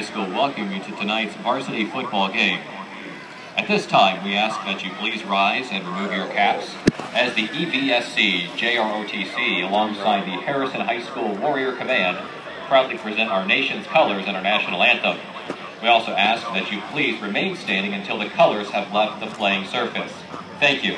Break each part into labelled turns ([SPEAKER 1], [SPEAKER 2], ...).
[SPEAKER 1] High School welcome you to tonight's varsity football game. At this time, we ask that you please rise and remove your caps as the EVSC JROTC alongside the Harrison High School Warrior Command proudly present our nation's colors and our national anthem. We also ask that you please remain standing until the colors have left the playing surface. Thank you.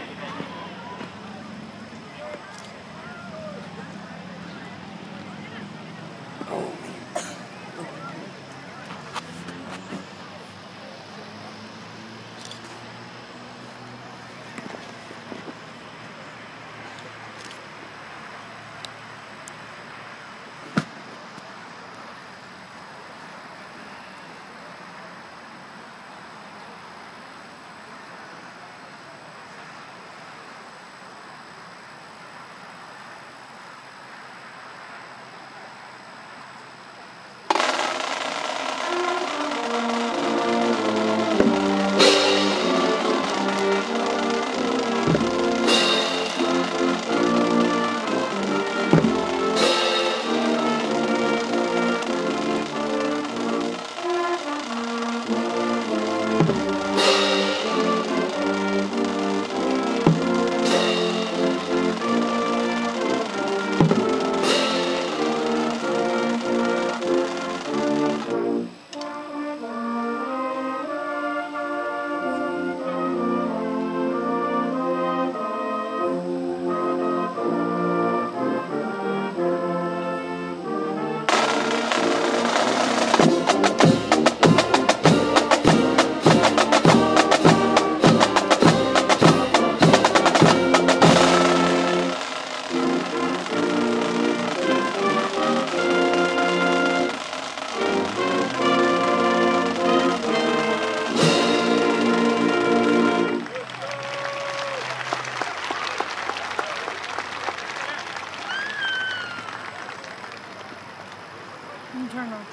[SPEAKER 2] Turn off.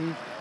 [SPEAKER 2] Mm.